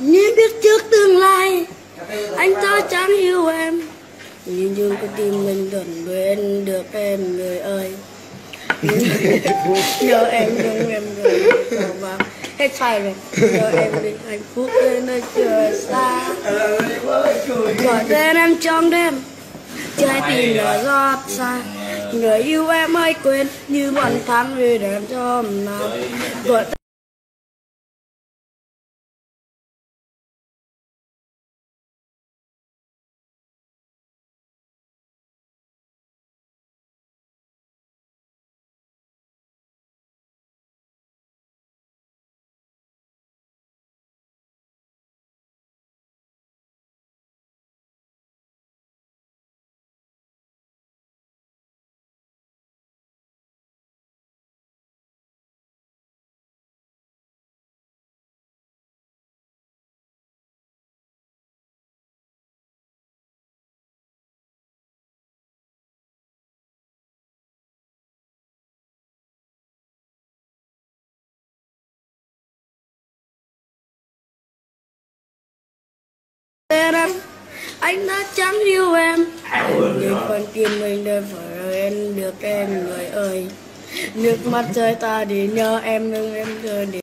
Nếu biết trước tương lai Anh ta chẳng yêu em. Nhưng nhưng cái tim mình gần bên được em người ơi. Nhớ em đừng em rồi và Hết sai rồi. Nhớ em đi hạnh phúc đến nơi trời xa. Gọi tên em trong đêm. Trái tim đã rót xa Người yêu em ơi quên Như bọn tháng vì đẹp cho hôm nào Gọi em. Anh đã chẳng yêu em. Nhưng con tim mình đã phải em được em người ơi. Nước mắt rơi ta để nhớ em nhưng em giờ để